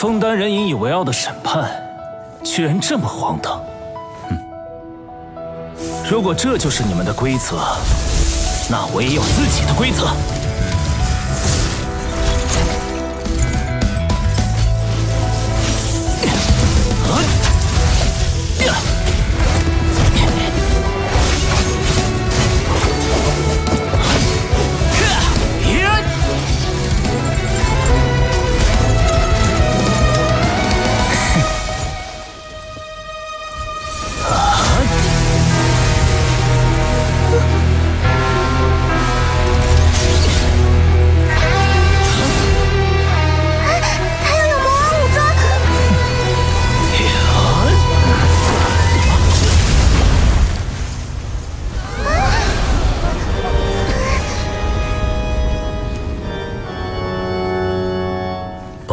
枫丹人引以为傲的审判，居然这么荒唐。哼！如果这就是你们的规则，那我也有自己的规则。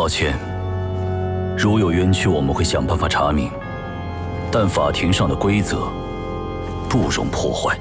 抱歉，如有冤屈，我们会想办法查明，但法庭上的规则不容破坏。